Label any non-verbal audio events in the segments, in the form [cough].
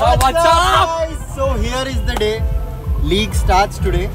What's up? guys? So here is the day. League starts today.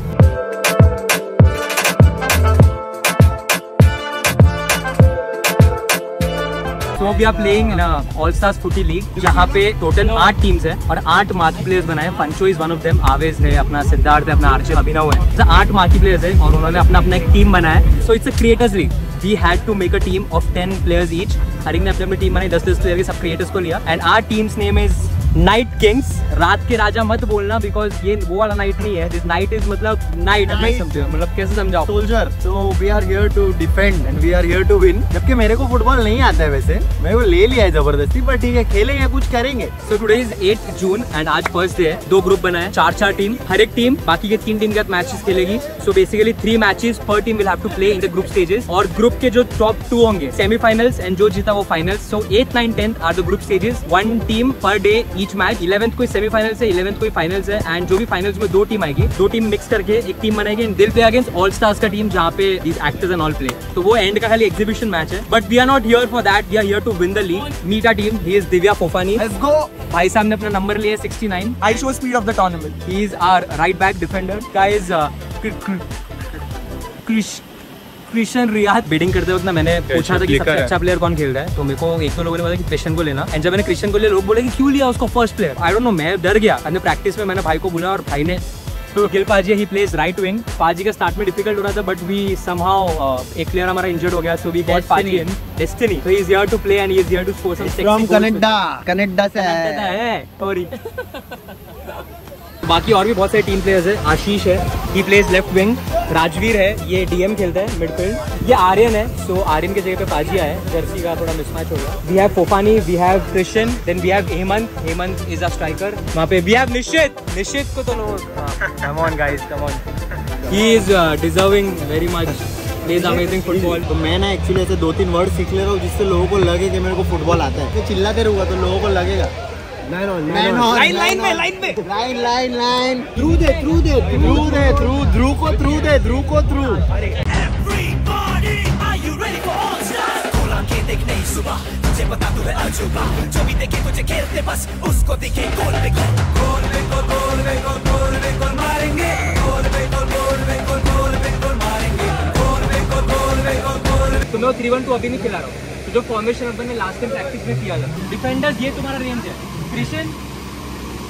So we are playing in a All Stars Footy जहाँ पे total आठ teams है और आठ marquee players बनाए पंचो इज़ वन ऑफ़ देम आवेज है अपना सिद्धार्थ है अपना आर्चर अभिनव है So, आठ मार्की प्लेयर्स है और उन्होंने अपना अपना एक टीम बनाया so it's a creators league we had to make a team of ten players each hurrying ने अपनी अपनी टीम बनाई दस दस प्लेयर के सब क्रिएटर्स को लिया। And our teams name is night kings रात के राजा मत बोलना बिकॉज़ ये वो वाला नाइट नहीं है। दिस नाइट इज़ मतलब नाइट मतलब कैसे समझाओ? Soldier. So we are here to defend and we are here to win. जबकि मेरे को फुटबॉल नहीं आता है वैसे। मेरे को ले लिया है ज़बरदस्ती पर ठीक है खेलेंगे कुछ करेंगे। So today is 8 June and आज फ़र्स्ट डे है। दो ग्रुप बनाए चार चार टीम हर एक टीम बाकी के तीन टीम के साथ मैचेस खेलेगी। सो बेसिकली थ्री मैचेस पर team will have to play in the group stages और ग्रुप के जो टॉप टू होंगे सेमीफाइनल्स एंड जो जीता वो finals so eight nine tenth are the group stages one team per day each match eleventh कोई semifinals है eleventh कोई फाइनल्स है. एंड जो भी फाइनल्स में दो टीम आएगी दो टीम मिक्स करके एक टीम बनाएगी. एंड दिल पे अगेंस्ट ऑल स्टार्स का टीम जहाँ पे these actors and all play. तो वो एंड का खाली एग्जीबिशन मैच है. But we are not here for that we are here to win the league meet our team he is Divya फोफानी Let's go. भाई साहब ने अपना नंबर लिया 69 I show speed of the tournament. he is our right back defender. Guy is uh, Kr- Kr- Krish Krishan Riyadh betting करते वक्त ना मैंने पूछा था कि सबसे अच्छा प्लेयर कौन खेल रहा है? तो मेरे को एक तो लोगों ने बोला कि क्रिशन को लेना। एंड जब मैंने क्रिशन को लिया लोग बोले कि क्यों लिया उसको first player I don't know मैं डर गया। मैंने प्रैक्टिस में मैंने भाई को बोला और भाई ने तो गिल पाजी ही प्लेज राइट विंग पाजी का स्टार्ट में डिफ़िकल्ट हो रहा था बट वी समहाउ एक प्लेयर हमारा इंजर्ड हो गया सो वी गॉट पाजी in destiny so he is here to play and he is here to score some From Canada. Canada से आया. है। सॉरी [laughs] बाकी और भी बहुत सारे टीम प्लेयर्स है। आशीष है he plays left wing Rajveer है ये डीएम खेलता है मिडफील्ड ये आर्यन है सो आर्यन के जगह पे पाजिया है जर्सी का थोड़ा मिसमैच हो गया। We have फोफानी we have Christian then we have Hemant Hemant is a striker वहाँ पे वी हैव निश्चित निश्चित को तो लो come on guys come on he is deserving very much plays amazing football तो मैं ना एक्चुअली ऐसे दो तीन वर्ड सीख ले रहा हूँ जिससे लोगों को लगे कि मेरे को फुटबॉल आता है। मैं चिल्लाते रहूँगा तो लोगों को लगेगा। लाइन ऑन Line, line में, line. में. लाइन लाइन लाइन थ्रू दे थ्रू दे थ्रू दे थ्रू ध्रुव को थ्रू दे ध्रुव को through Everybody, are you ready for All Stars? खोला के देख सुबह तुझे बता तू है अजूबा जो भी देखे तुझे खेलते बस उसको दिखे गोल पे गोल गोल पे गोल गोल पे गोल गोल पे गोल मारेंगे गोल पे गोल गोल पे गोल गोल पे गोल मारेंगे गोल पे गोल गोल पे गोल गोल तो मैं थ्री वन टू अभी नहीं खिला रहा हूँ। तो जो फॉर्मेशन अपन ने लास्ट टाइम प्रैक्टिस में किया था। डिफेंडर्स ये तुम्हारा रेंज है। Krishan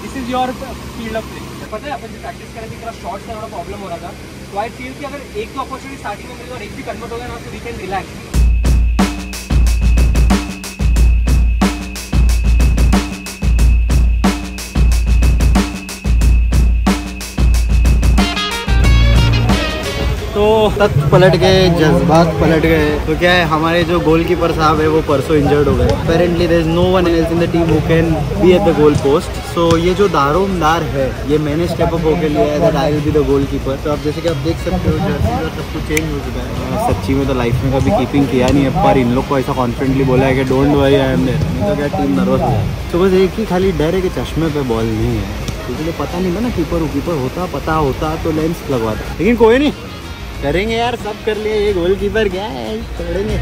this is your field of play पता है, अपन जो प्रैक्टिस कर रहे थे थोड़ा शॉर्ट का थोड़ा प्रॉब्लम हो रहा था। तो आई फील कि अगर एक तो अपॉर्चुनिटी स्टार्टिंग में मिली और एक भी कन्वर्ट हो गया, ना तो वी कैन रिलैक्स तो तख्त पलट गए जज्बात पलट गए। तो क्या है हमारे जो गोल कीपर साहब है वो परसों इंजर्ड हो गए। Apparently there is no one else in the team who can be at the goal post so ये जो दारोमदार है ये मैंने स्टेप अप होकर लिया है that I will be the goalkeeper तो आप जैसे कि आप देख सकते हो जर्सी का सब कुछ चेंज हो चुका है। सच्ची में तो लाइफ में कभी कीपिंग किया नहीं है। पर इन लोग को ऐसा कॉन्फिडेंटली बोला है कि डोंट वरी आई एम नहीं तो क्या टीम नर्वस हो जाए तो बस एक ही खाली डर है कि चश्मे पे बॉल नहीं है। क्योंकि तो पता नहीं था ना कीपर कीपर होता पता होता तो लेंस लगवाता। लेकिन कोई नहीं। करेंगे यार सब कर लिए ये गोलकीपर क्या है? छोड़ेंगे।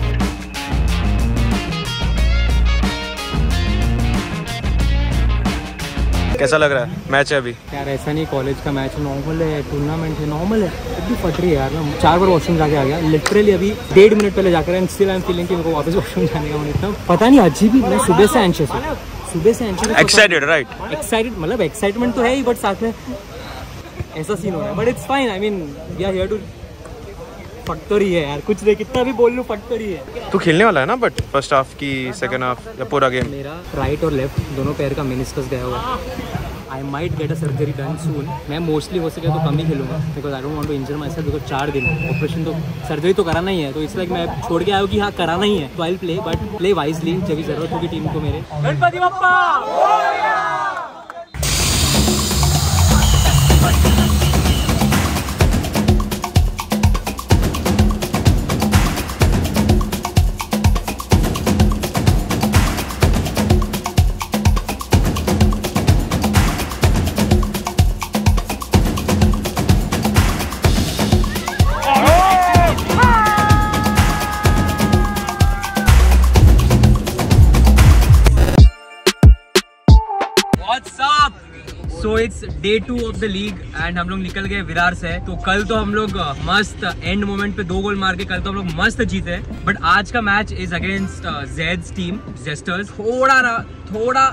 कैसा लग रहा है? मैच है अभी। यार ऐसा नहीं कॉलेज का मैच नॉर्मल है टूर्नामेंट है नॉर्मल है। इतनी फट रही है यार ना चार बार वॉशरूम जाके आ गया। लिटरली अभी डेढ़ मिनट पहले जाकर and still I am feeling कि मेरे को वापस वॉशरूम जाने का मन इतना पता नहीं अजीब ही मैं सुबह से एंशियस हूँ। सुबह से एंशियस एक्साइटेड राइट एक्साइटेड मतलब एक्साइटमेंट तो है ही बट साथ में ऐसा सीन हो रहा है। But it's fine I mean we are here to फट तो रही है यार कुछ नहीं कितना भी बोल लूँ फट तो रही है। तू खेलने वाला है ना बट फ़र्स्ट हाफ़ की सेकंड हाफ़ या पूरा गेम मेरा राइट और लेफ़्ट दोनों पैर का मिनिस्कस गया हुआ I might get a surgery done soon मैं मोस्टली हो सके तो कम ही खेलूँगा because I don't want to injure myself because चार दिन ऑपरेशन तो सर्जरी तो कराना ही है तो इसलिए मैं छोड़ के आया हूँ कि हाँ कराना ही है। तो I play but play wisely जब भी ज़रूरत होगी टीम को मेरे। Ganpati Bappa! So day two of the league and हम लोग निकल गए विरार से। तो कल तो हम लोग uh, मस्त एंड मोमेंट पे दो गोल मार के कल तो हम लोग मस्त जीते। बट आज का मैच इज़ अगेंस्ट जेड्स टीम जेस्टर्स थोड़ा थोड़ा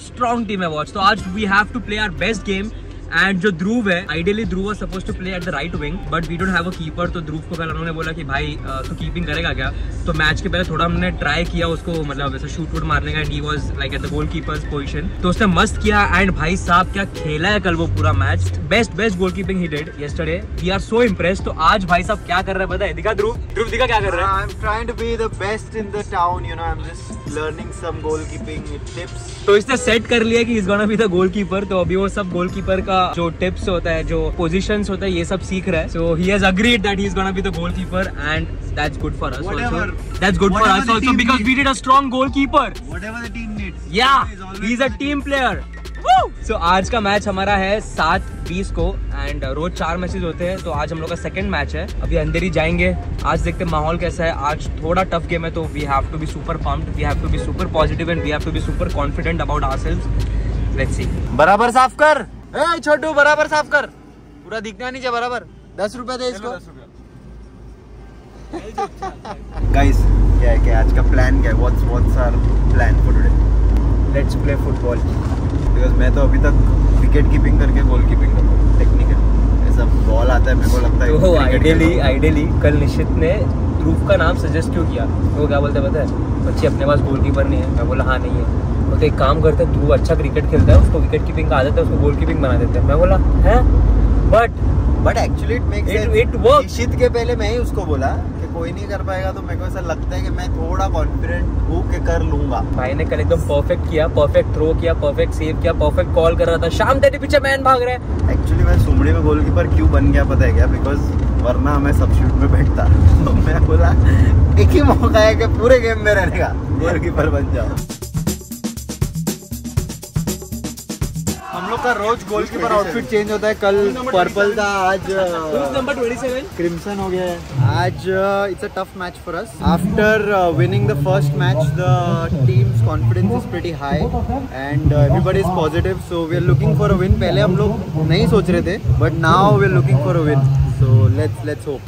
स्ट्रॉन्ग टीम है वॉच तो आज we have to play our best game and जो ध्रुव है ideally Dhruv was suppose to play at the right wing but we don't have a keeper तो ध्रुव को कल उन्होंने बोला कि भाई तू कीपिंग करेगा क्या? तो मैच के पहले थोड़ा हमने ट्राई किया उसको मतलब ऐसा शूट वूट मारने का and he was like at the goal keepers position तो उसने मस्त किया एंड भाई साहब क्या खेला है कल वो पूरा match best best goal keeping he did yesterday we are so impress तो आज भाई साहब क्या कर रहे हैं? है दिखा ध्रुव। ध्रुव दिखा क्या कर रहा है? I'm trying to be the best in the town, you know. I'm just learning some goalkeeping tips. तो इसने सेट कर लिया कि इस गोना भी था गोलकीपर तो अभी वो सब गोलकीपर का जो टिप्स होता है जो पोजीशंस होता है ये सब सीख रहा है. So he has agreed that he is gonna be the goalkeeper and that's good for us Whatever- that's good for us team because we. Did a Whatever the team needs. या is a team player सो आज का match हमारा है सात बीस को and रोज चार matches होते हैं तो आज हम लोग का सेकंड मैच है। अभी अंदर ही जाएँगे। आज देखते हैं माहौल कैसा है। आज थोड़ा टफ गेम है तो we have to be super pumped we have to be super positive and we have to be super confident about ourselves let's see बराबर साफ़ कर। ए छोटू बराबर साफ़ कर। पूरा दिखना नहीं चाहिए बराबर। दस रुपए दे इसको। गाइस क्या है क्या आज का प्लान क्या है? What's what's our plan for today let's play football because मैं तो अभी तक क्रिकेट कीपिंग करके गोल कीपिंग करो टेक्निकल ऐसा बॉल आता है मेरे को लगता है तो आइडियली। आइडियली कल निश्चित ने ध्रुव का नाम सजेस्ट क्यों किया? वो क्या बोलते हैं पता है? बच्चे अपने पास गोल कीपर नहीं है। मैं बोला हाँ नहीं है। वो तो एक काम करते हैं ध्रुव अच्छा क्रिकेट खेलता है उसको विकेट कीपिंग का आदत है उसको गोल कीपिंग बना देते हैं। मैं बोला है? But but actually it makes it works. निश्चित के पहले मैं ही उसको बोला कि कोई नहीं कर पाएगा तो मेरे को ऐसा लगता है कि मैं थोड़ा कॉन्फिडेंट हूँ कि कर लूँगा। भाई ने कल एकदम परफेक्ट किया परफेक्ट थ्रो किया परफेक्ट सेव किया परफेक्ट कॉल कर रहा था। शाम तेरे पीछे मैन भाग रहा है। एक्चुअली मैं सुमड़ी में गोलकीपर क्यों बन गया पता है क्या? बिकॉज़ वरना मैं सब्सिट्यूट में बैठता। [laughs] तो मैं बोला एक ही मौका है कि पूरे गेम में रहने का। [laughs] गोलकीपर बन जाओ। हम लोग का रोज गोलकीपर आउटफिट चेंज होता है। कल पर्पल था आज नंबर 27 क्रिम्सन हो गया है। आज it's a tough match for us after winning the first match the teams confidence is pretty high and everybody is positive so we are looking for a win पहले हम लोग नहीं सोच रहे थे but now we are looking for a win so let's let's hope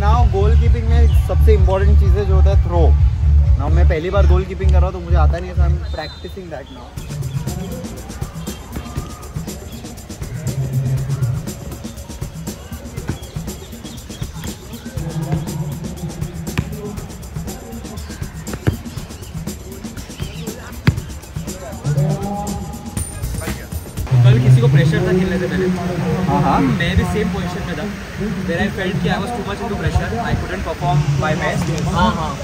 now goal keeping में सबसे important चीज़ें जो होता है थ्रो नाउ मैं पहली बार गोल कीपिंग कर रहा हूँ तो मुझे आता नहीं है I am practicing that now कल किसी को प्रेशर था खेलने से पहले। हाँ हाँ। मैं भी सेम पोजीशन में था। वेर आई फेल्ट कि I was too much into pressure I couldn't perform my best हाँ हाँ।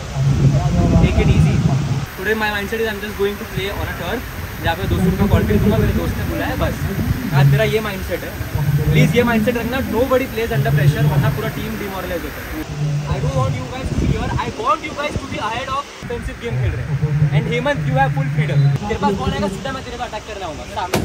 It easy today my mindset is I am just going to play on a turf जहाँ पे दोस्तों का confidence दूँगा मेरे दोस्त ने बुलाया, बस। आज मेरा ये माइंडसेट है। प्लीज़ ये माइंडसेट रखना nobody plays under pressure वरना पूरा टीम डिमोरलाइज होता है। I don't want you guys to be here I want you guys to be ahead of defensive game खेल रहे हैं। And Hemant you have full freedom तेरे पास ball आएगा? सीधा मैं तेरे अटैक सामने।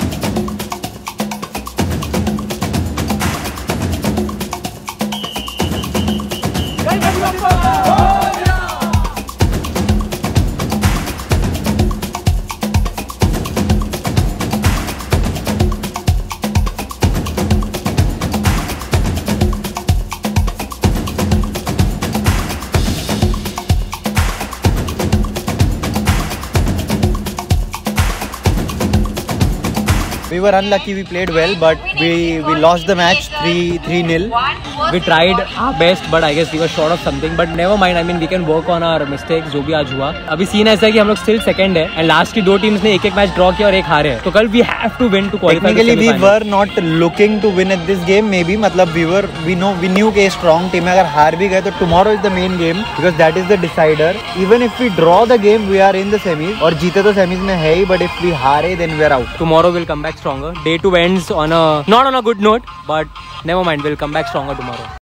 Were unlucky. We played well, but we we lost the match three three nil. we tried our best but I guess we were short of something but never mind I mean we can work on our mistakes जो भी आज हुआ अभी scene ऐसा है कि हम लोग still second है and लास्ट की दो टीम्स ने एक एक मैच ड्रॉ किया और एक हारे हैं तो कल we have to win to qualify to Technically, we semi-finals. were not looking to win at this game. Maybe, मतलब we were we know we knew कि strong team है अगर हार भी गए तो tomorrow is the main game because that is the decider. Even if we draw the game, we are in the semis और जीते तो semis में है ही but if we हारे then we are out. tomorrow we'll come back stronger. Day two ends on a not on a good note but never mind we'll come back stronger tomorrow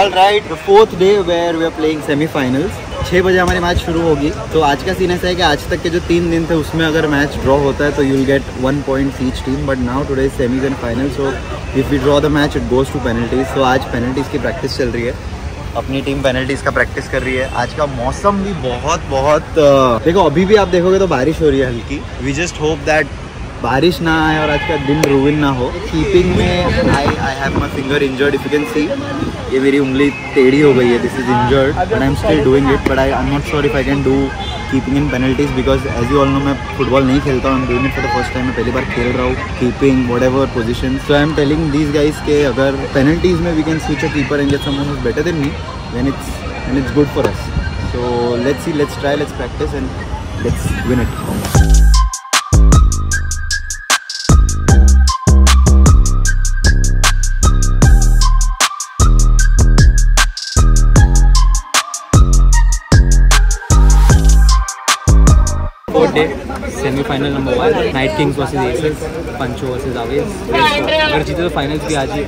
all right the fourth day where we are playing semifinals छः बजे हमारी match शुरू होगी। तो आज का scene ऐसा है कि आज तक के जो तीन दिन थे, उसमें अगर मैच ड्रॉ होता है तो you will get one point each team but now today semis and final so if we draw the match it goes to penalties so आज पेनल्टीज की प्रैक्टिस चल रही है। अपनी टीम पेनल्टीज का प्रैक्टिस कर रही है। आज का मौसम भी बहुत बहुत देखो, अभी भी आप देखोगे तो बारिश हो रही है हल्की। वी जस्ट होप दैट बारिश ना आए और आज का दिन रूविन ना हो। कीपिंग में I I have my finger injured if you can see ये मेरी उंगली टेढ़ी हो गई है this is injured but I am still doing it but I I am not sure if I can do keeping in penalties because as you all know मैं football नहीं खेलता हूँ doing it for the first time मैं पहली बार खेल रहा हूँ keeping whatever position so I am telling these guys के अगर पेनल्टीज में we can switch a keeper and get someone is better than me then it's and it's good for us. So let's see, let's try, let's practice and let's win it. Fourth day semifinal number one night kings versus aces पंचो versus आवेज अगर जीते तो finals भी आज ही